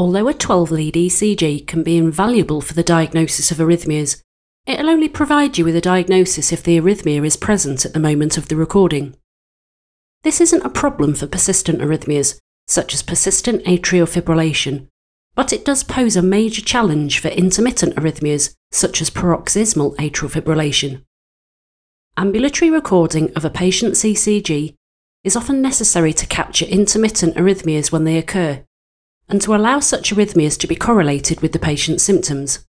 Although a 12 lead ECG can be invaluable for the diagnosis of arrhythmias, it'll only provide you with a diagnosis if the arrhythmia is present at the moment of the recording. This isn't a problem for persistent arrhythmias, such as persistent atrial fibrillation, but it does pose a major challenge for intermittent arrhythmias, such as paroxysmal atrial fibrillation. Ambulatory recording of a patient's ECG is often necessary to capture intermittent arrhythmias when they occur, and to allow such arrhythmias to be correlated with the patient's symptoms.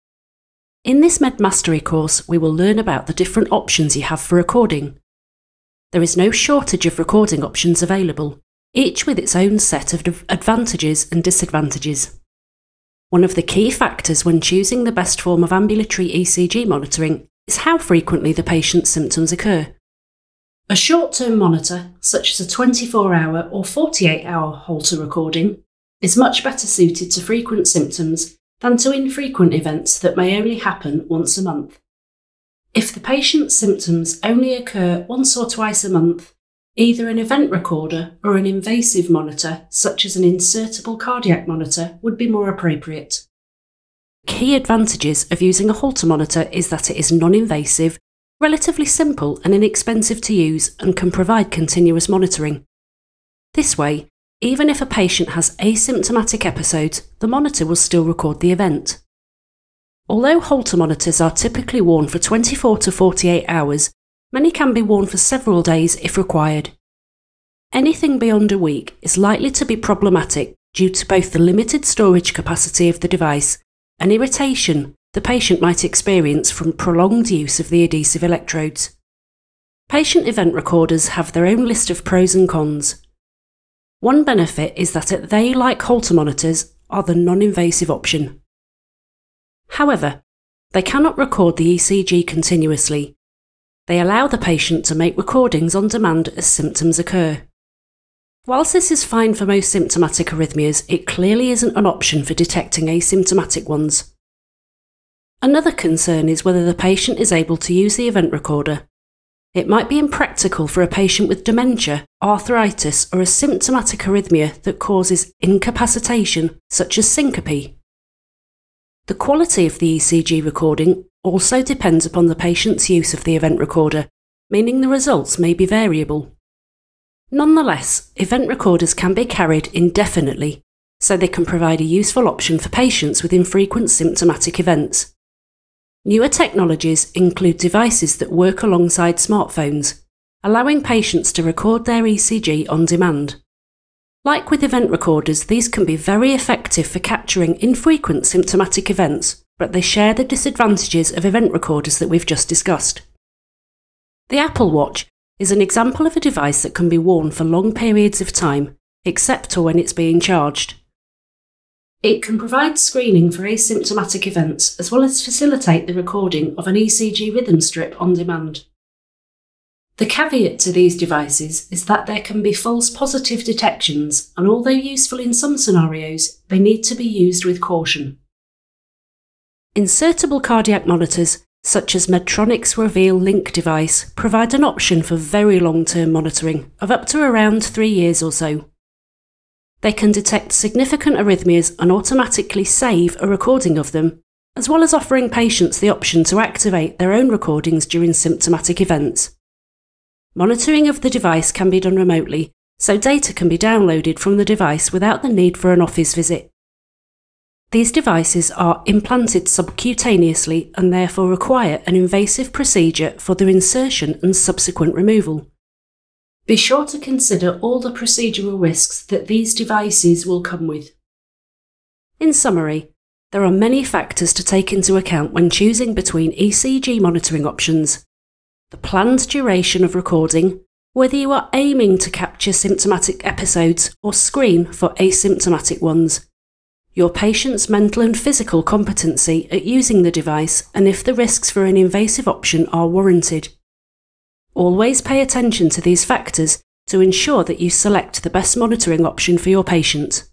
In this Medmastery course, we will learn about the different options you have for recording. There is no shortage of recording options available, each with its own set of advantages and disadvantages. One of the key factors when choosing the best form of ambulatory ECG monitoring is how frequently the patient's symptoms occur. A short term monitor, such as a 24 hour or 48 hour Holter recording, is much better suited to frequent symptoms than to infrequent events that may only happen once a month. If the patient's symptoms only occur once or twice a month, either an event recorder or an invasive monitor, such as an insertable cardiac monitor, would be more appropriate. Key advantages of using a Holter monitor is that it is non invasive relatively simple and inexpensive to use and can provide continuous monitoring. This way, even if a patient has asymptomatic episodes, the monitor will still record the event. Although Holter monitors are typically worn for 24 to 48 hours, many can be worn for several days if required. Anything beyond a week is likely to be problematic due to both the limited storage capacity of the device and irritation the patient might experience from prolonged use of the adhesive electrodes. Patient event recorders have their own list of pros and cons. One benefit is that they, like Holter monitors, are the non invasive option. However, they cannot record the ECG continuously. They allow the patient to make recordings on demand as symptoms occur. Whilst this is fine for most symptomatic arrhythmias, it clearly isn't an option for detecting asymptomatic ones. Another concern is whether the patient is able to use the event recorder. It might be impractical for a patient with dementia, arthritis, or a symptomatic arrhythmia that causes incapacitation, such as syncope. The quality of the ECG recording also depends upon the patient's use of the event recorder, meaning the results may be variable. Nonetheless, event recorders can be carried indefinitely, so they can provide a useful option for patients with infrequent symptomatic events. Newer technologies include devices that work alongside smartphones, allowing patients to record their ECG on demand. Like with event recorders, these can be very effective for capturing infrequent symptomatic events, but they share the disadvantages of event recorders that we've just discussed. The Apple Watch is an example of a device that can be worn for long periods of time, except for when it's being charged. It can provide screening for asymptomatic events as well as facilitate the recording of an ECG rhythm strip on demand. The caveat to these devices is that there can be false positive detections, and although useful in some scenarios, they need to be used with caution. Insertable cardiac monitors, such as Medtronic's Reveal LINQ device, provide an option for very long term monitoring of up to around three years or so. They can detect significant arrhythmias and automatically save a recording of them, as well as offering patients the option to activate their own recordings during symptomatic events. Monitoring of the device can be done remotely, so data can be downloaded from the device without the need for an office visit. These devices are implanted subcutaneously and therefore require an invasive procedure for their insertion and subsequent removal. Be sure to consider all the procedural risks that these devices will come with. In summary, there are many factors to take into account when choosing between ECG monitoring options. The planned duration of recording, whether you are aiming to capture symptomatic episodes or screen for asymptomatic ones, your patient's mental and physical competency at using the device, and if the risks for an invasive option are warranted. Always pay attention to these factors to ensure that you select the best monitoring option for your patient.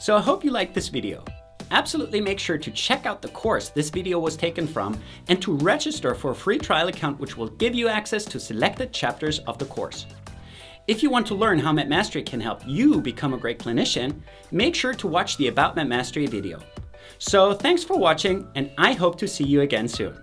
So I hope you liked this video. Absolutely make sure to check out the course this video was taken from and to register for a free trial account which will give you access to selected chapters of the course. If you want to learn how MedMastery can help you become a great clinician, make sure to watch the About MedMastery video. So thanks for watching, and I hope to see you again soon.